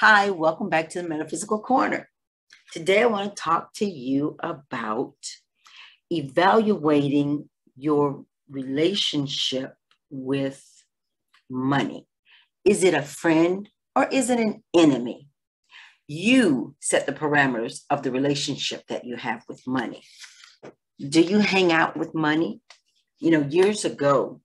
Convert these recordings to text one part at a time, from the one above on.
Hi, welcome back to the Metaphysical Corner. Today, I want to talk to you about evaluating your relationship with money. Is it a friend or is it an enemy? You set the parameters of the relationship that you have with money. Do you hang out with money? You know, years ago,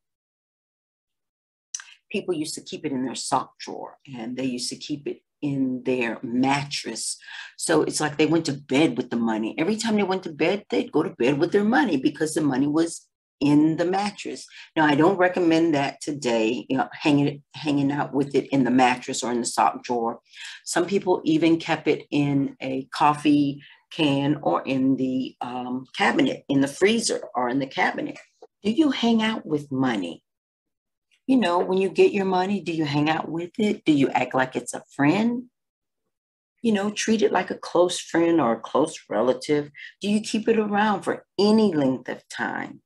people used to keep it in their sock drawer and they used to keep it in their mattress. So it's like they went to bed with the money. Every time they went to bed, they'd go to bed with their money because the money was in the mattress. Now, I don't recommend that today, you know, hanging hanging out with it in the mattress or in the sock drawer. Some people even kept it in a coffee can or in the um, cabinet, in the freezer or in the cabinet. Do you hang out with money? You know, when you get your money, do you hang out with it? Do you act like it's a friend? You know, treat it like a close friend or a close relative. Do you keep it around for any length of time?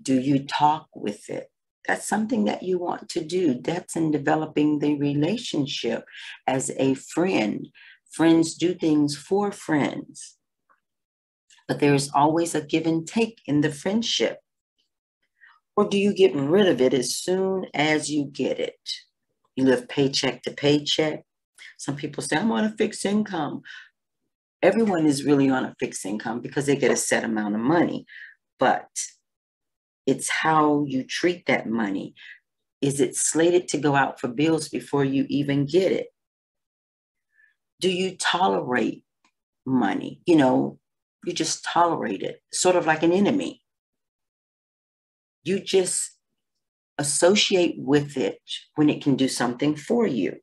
Do you talk with it? That's something that you want to do. That's in developing the relationship as a friend. Friends do things for friends, but there's always a give and take in the friendship. Or do you get rid of it as soon as you get it? You live paycheck to paycheck. Some people say, I'm on a fixed income. Everyone is really on a fixed income because they get a set amount of money. But it's how you treat that money. Is it slated to go out for bills before you even get it? Do you tolerate money? You know, you just tolerate it, sort of like an enemy you just associate with it when it can do something for you.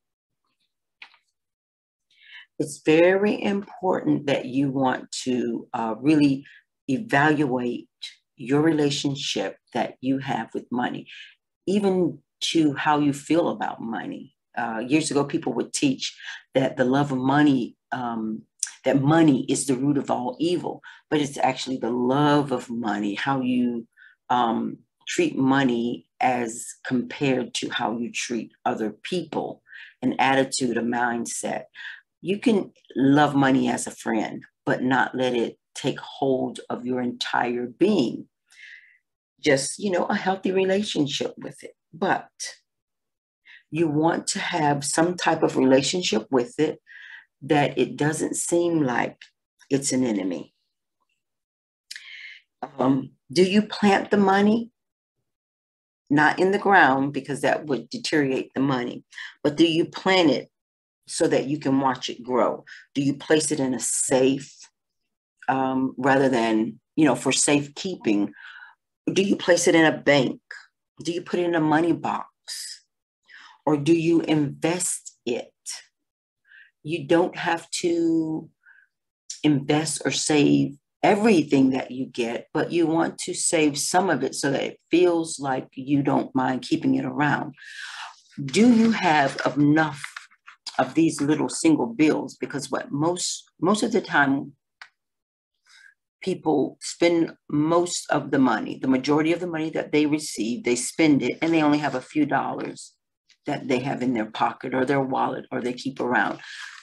It's very important that you want to uh, really evaluate your relationship that you have with money, even to how you feel about money. Uh, years ago, people would teach that the love of money, um, that money is the root of all evil, but it's actually the love of money, how you um, treat money as compared to how you treat other people, an attitude, a mindset. You can love money as a friend, but not let it take hold of your entire being. Just, you know, a healthy relationship with it. But you want to have some type of relationship with it that it doesn't seem like it's an enemy. Um, do you plant the money? Not in the ground because that would deteriorate the money, but do you plant it so that you can watch it grow? Do you place it in a safe um, rather than, you know, for safekeeping? Do you place it in a bank? Do you put it in a money box? Or do you invest it? You don't have to invest or save everything that you get, but you want to save some of it so that it feels like you don't mind keeping it around. Do you have enough of these little single bills? Because what most most of the time people spend most of the money, the majority of the money that they receive, they spend it and they only have a few dollars that they have in their pocket or their wallet or they keep around.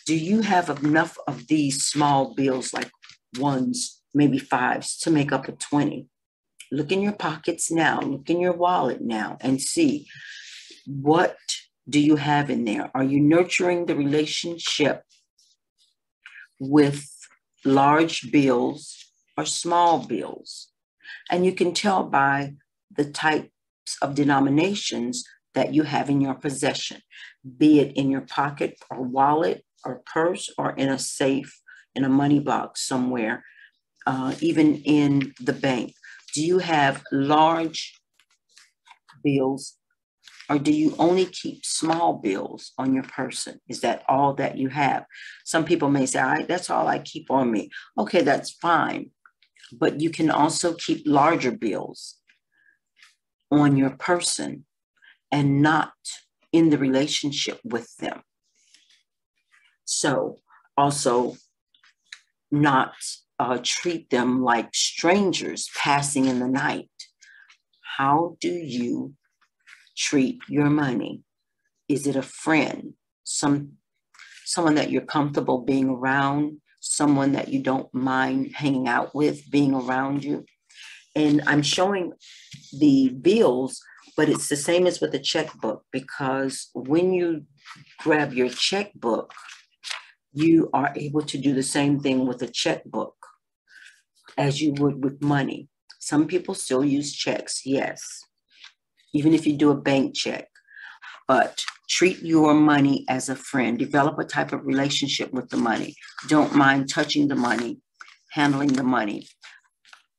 Do you have enough of these small bills like ones, maybe fives to make up a 20. Look in your pockets now, look in your wallet now and see what do you have in there? Are you nurturing the relationship with large bills or small bills? And you can tell by the types of denominations that you have in your possession, be it in your pocket or wallet or purse or in a safe, in a money box somewhere uh, even in the bank? Do you have large bills or do you only keep small bills on your person? Is that all that you have? Some people may say, all right, that's all I keep on me. Okay, that's fine. But you can also keep larger bills on your person and not in the relationship with them. So, also not uh, treat them like strangers passing in the night. How do you treat your money? Is it a friend? Some someone that you're comfortable being around, someone that you don't mind hanging out with, being around you. And I'm showing the bills, but it's the same as with a checkbook because when you grab your checkbook, you are able to do the same thing with a checkbook as you would with money. Some people still use checks, yes, even if you do a bank check. But treat your money as a friend. Develop a type of relationship with the money. Don't mind touching the money, handling the money.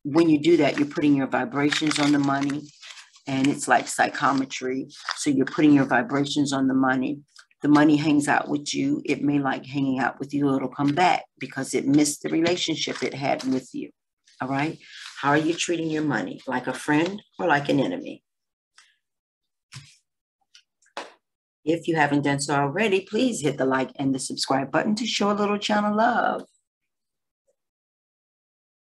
When you do that, you're putting your vibrations on the money, and it's like psychometry. So you're putting your vibrations on the money. The money hangs out with you. It may like hanging out with you, it'll come back because it missed the relationship it had with you. All right. How are you treating your money? Like a friend or like an enemy? If you haven't done so already, please hit the like and the subscribe button to show a little channel love.